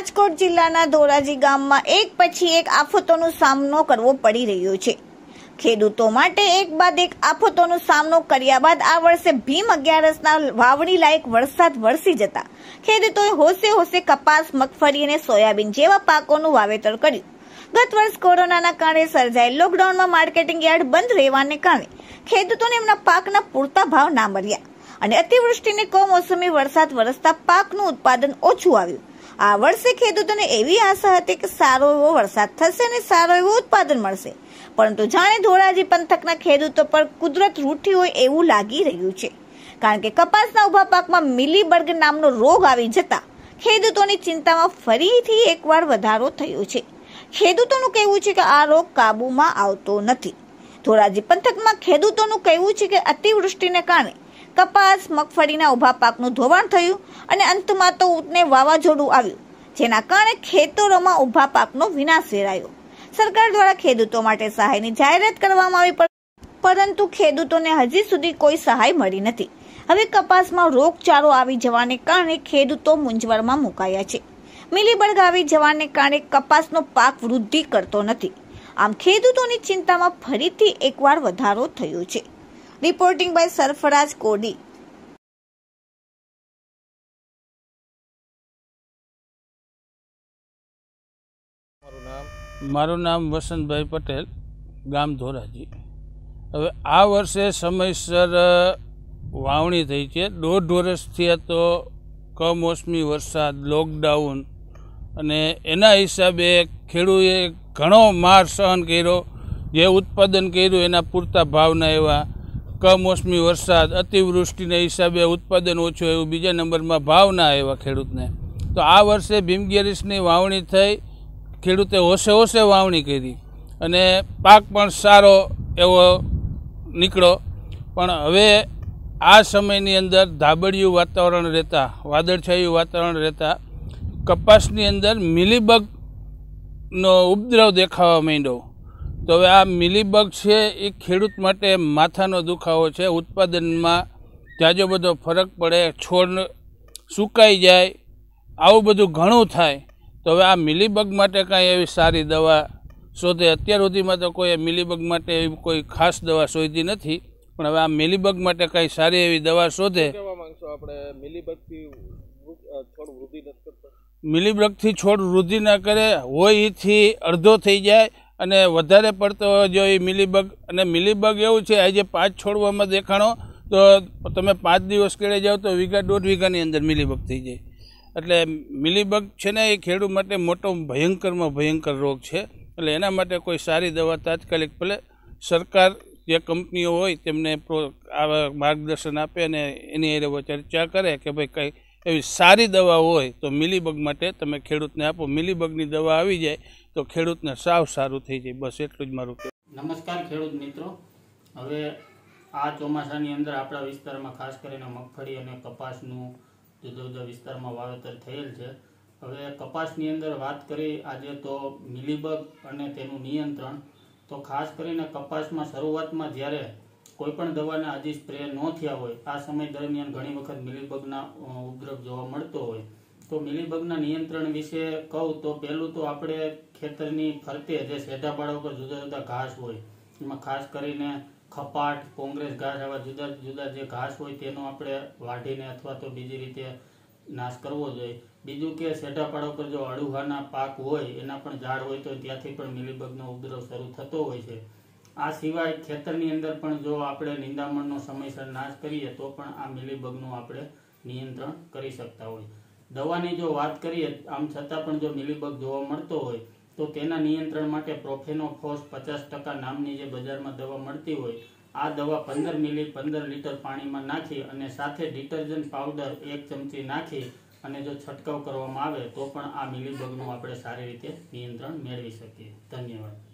રાજકોટ જિલ્લાના ધોરાજી ગામમાં એક પછી એક આફતોનો સામનો કરવો પડી રહ્યો છે. ખેડૂતો માટે એક બાદ એક આફતોનો સામનો કર્યા બાદ આ વર્ષે ભીમ અગિયારસના વાવણી લાયક વરસાદ વરસી જતા ખેડૂતોએ હોશે હોશે કપાસ, મગફળી અને સોયાબીન જેવા પાકોનું વાવેતર કર્યું. ગત વર્ષ કોરોનાના કારણે સર્જાયેલ લોકડાઉનમાં માર્કેટિંગ યાર્ડ બંધ રહેવાને કારણે ખેડૂતોને એમના પાકના પૂરતા ભાવ ના મળ્યા અને અતિવૃષ્ટિને કમોસમી વરસાદ વરસતા પાકનું ઉત્પાદન ઓછું આવ્યું. આ વર્ષે ખેડૂતોને એવી આશા હતી કે સારો એવો વરસાદ થશે અને સારો એવો ઉત્પાદન મળશે. પરંતુ જાણે ધોરાજી પંથકના ખેડૂતો પર કુદરત રૂઠી હોય એવું લાગી રહ્યું છે. કારણ કે કપાસના ઊભા પાકમાં મિલીબર્ગ નામનો રોગ આવી જતા ખેડૂતોની ચિંતામાં ફરીથી એકવાર વધારો થયો છે. ખેડૂતોનું કહેવું છે કે આ રોગ કાબૂમાં આવતો નથી. ધોરાજી પંથકમાં ખેડૂતોનું કહેવું છે કે અતિવૃષ્ટિને કારણે કપાસ, મગફળીના ઊભા પાકનું ધોવાણ થયું અને અંતમાં તો ઊંટને વાવાઝોડું આવ્યું, જેના કારણે ખેતરોમાં ઊભા પાકનો વિનાશ વેરાયો. સરકાર દ્વારા ખેડૂતો માટે સહાયની જાહેરાત કરવામાં આવી પર- પરંતુ ખેડૂતોને હજી સુધી કોઈ સહાય મળી નથી. હવે કપાસમાં રોગચાળો આવી જવાને કારણે ખેડૂતો મૂંઝવણમાં મુકાયા છે. મિલીબર્ગ આવી જવાને કારણે કપાસનો પાક વૃદ્ધિ કરતો નથી. આમ ખેડૂતોની ચિંતામાં ફરીથી એકવાર વધારો થયો છે. રિપોર્ટિંગ બાય સરફરાજ કોડી મારું નામ વસંતભાઈ પટેલ, ગામ ધોરાજી. હવે આ વર્ષે સમયસર વાવણી થઈ છે. દોઢ વર્ષથી આ તો કમોસમી વરસાદ લોકડાઉન અને એના હિસાબે ખેડૂએ ઘણો માર સહન કર્યો. જે ઉત્પાદન કર્યું એના પૂરતા ભાવના એવા કમોસમી વરસાદ, અતિવૃષ્ટિના હિસાબે ઉત્પાદન ઓછું એવું બીજા નંબરમાં ભાવ ના આવ્યા ખેડૂતને. તો આ વર્ષે ભીમગેરીસની વાવણી થઈ, ખેડૂતે હોશે હોશે વાવણી કરી. અને પાક પણ સારો એવો નીકળો પણ હવે આ સમયની અંદર ધાબડિયું વાતાવરણ રહેતા, વાદળછાયું વાતાવરણ રહેતા, કપાસની અંદર મિલીબગનો ઉપદ્રવ દેખાવા માંડ્યો. તો હવે આ મિલીબગ છે એ ખેડૂત માટે માથાનો દુખાવો છે. ઉત્પાદનમાં જાજો બધો ફરક પડે છોડ સુકાઈ જાય આવું બધું ઘણું થાય તો હવે આ મિલીબગ માટે કાંઈ એવી સારી દવા શોધે. અત્યાર સુધીમાં તો કોઈ મિલીબગ માટે એવી કોઈ ખાસ દવા શોધી નથી પણ હવે આ મિલીબગ માટે કાંઈ સારી એવી દવા શોધે. મિલીબગથી છોડ વૃદ્ધિ ના કરે હોય એથી અડધો થઈ જાય અને વધારે પડતો જો એ મિલીબગ, અને મિલીબગ એવું છે, આજે પાંચ છોડવામાં દેખાણો, તો તમે પાંચ દિવસ કેળે જાઓ તો વીઘા, દોઢ વીઘાની અંદર મિલીબગ થઈ જાય. એટલે મિલીબગ છે ને એ ખેડૂત માટે મોટો ભયંકરમાં ભયંકર રોગ છે. એટલે એના માટે કોઈ સારી દવા તાત્કાલિક ભલે સરકાર જે કંપનીઓ હોય તેમને માર્ગદર્શન આપે અને એની હારે ચર્ચા કરે કે ભાઈ કંઈ એવી સારી દવા હોય તો મિલીબગ માટે તમે ખેડૂતને આપો. મિલીબગની દવા આવી જાય તો ખેડૂતને સાવ સારું થઈ જાય. બસ એટલું જ મારું નમસ્કાર ખેડૂત મિત્રો. હવે આ ચોમાસાની અંદર આપણા વિસ્તારમાં ખાસ કરીને મગફળી અને કપાસનું જુદા જુદા વિસ્તારમાં વાવેતર થયેલ છે. હવે કપાસની અંદર વાત કરી આજે તો મિલીબગ અને તેનું નિયંત્રણ. તો ખાસ કરીને કપાસમાં શરૂઆતમાં જ્યારે કોઈ પણ દવાના હજી સ્પ્રે ન થયા હોય, આ સમય દરમિયાન ઘણી વખત મિલીબગના ઉપદ્રવ જોવા મળતો હોય. તો મિલીબગના નિયંત્રણ વિશે કહું તો પહેલું તો આપણે ખેતરની ફરતે જે સેઢા પાડા ઉપર જુદા જુદા ઘાસ હોય, એમાં ખાસ કરીને ખપાટ કોંગ્રેસ ઘાસ આવા જુદા જુદા જે ઘાસ હોય તેનો આપણે વાઢીને અથવા તો બીજી રીતે નાશ કરવો જોઈએ. બીજું કે સેઢા પર જો અડુહાના પાક હોય, એના પણ ઝાડ હોય તો ત્યાંથી પણ મિલીબગનો ઉપદ્રવ શરૂ થતો હોય છે. આ સિવાય ખેતરની અંદર પણ જો આપણે નિંદામણનો સમયસર નાશ કરીએ તો પણ આ મિલીબગનું આપણે નિયંત્રણ કરી શકતા હોય. દવાની જો વાત કરીએ, આમ છતાં પણ જો મિલીબગ જોવા મળતો હોય, તો તેના નિયંત્રણ માટે પ્રોફેનોફોસ પચાસ ટકા નામની જે બજારમાં દવા મળતી હોય, આ દવા પંદર મિલી પંદર લીટર પાણીમાં નાખી અને સાથે ડિટર્જન્ટ પાવડર એક ચમચી નાખી અને જો છંટકાવ કરવામાં આવે, તો પણ આ મિલીબગનું આપણે સારી રીતે નિયંત્રણ મેળવી શકીએ. ધન્યવાદ.